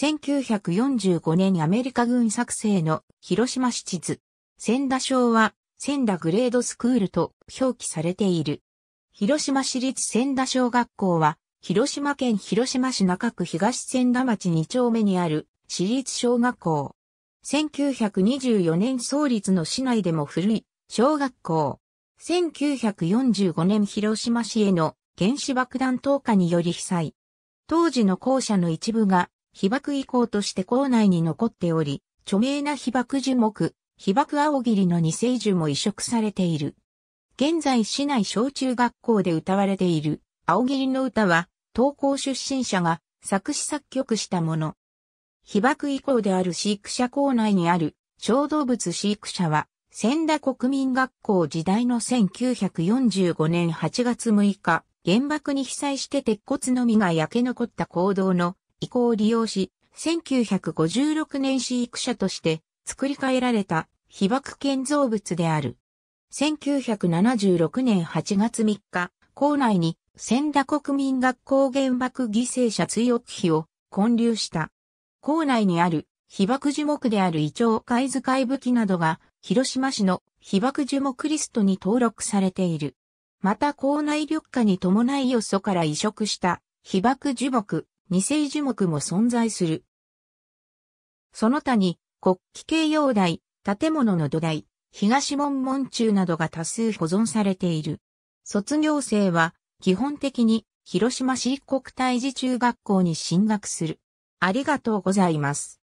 1945年アメリカ軍作成の広島市地図。千田省は千田グレードスクールと表記されている。広島市立千田小学校は広島県広島市中区東千田町2丁目にある私立小学校。1924年創立の市内でも古い小学校。1945年広島市への原子爆弾投下により被災。当時の校舎の一部が被爆遺構として校内に残っており、著名な被爆樹木、被爆青霧の二世樹も移植されている。現在市内小中学校で歌われている青霧の歌は、登校出身者が作詞作曲したもの。被爆遺構である飼育者校内にある小動物飼育者は、千田国民学校時代の1945年8月6日、原爆に被災して鉄骨のみが焼け残った行動の遺構を利用し、1956年飼育者として作り変えられた被爆建造物である。1976年8月3日、校内に千田国民学校原爆犠牲者追憶碑を建立した。校内にある被爆樹木であるイチョウ貝使い武器などが広島市の被爆樹木リストに登録されている。また校内緑化に伴いよそから移植した被爆樹木、二世樹木も存在する。その他に国旗形容台、建物の土台、東門門中などが多数保存されている。卒業生は基本的に広島市国体寺中学校に進学する。ありがとうございます。